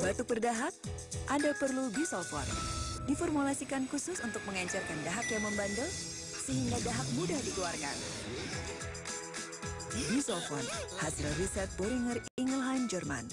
Batu berdahak? Anda perlu bisulfon. Diformulasikan khusus untuk mengencerkan dahak yang membandel, sehingga dahak mudah dikeluarkan. Bisulfon, hasil riset Boringer Ingelheim, Jerman.